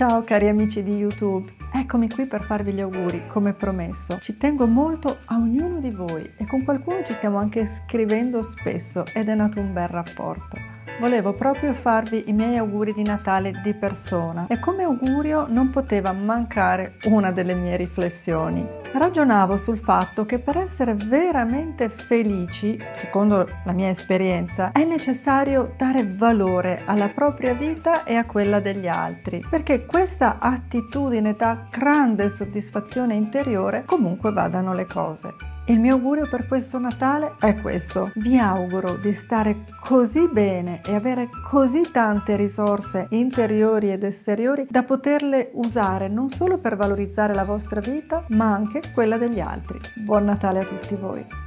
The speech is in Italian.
Ciao cari amici di YouTube, eccomi qui per farvi gli auguri, come promesso. Ci tengo molto a ognuno di voi e con qualcuno ci stiamo anche scrivendo spesso ed è nato un bel rapporto. Volevo proprio farvi i miei auguri di Natale di persona e come augurio non poteva mancare una delle mie riflessioni ragionavo sul fatto che per essere veramente felici, secondo la mia esperienza, è necessario dare valore alla propria vita e a quella degli altri, perché questa attitudine dà grande soddisfazione interiore comunque vadano le cose. Il mio augurio per questo Natale è questo. Vi auguro di stare così bene e avere così tante risorse interiori ed esteriori da poterle usare non solo per valorizzare la vostra vita, ma anche quella degli altri. Buon Natale a tutti voi!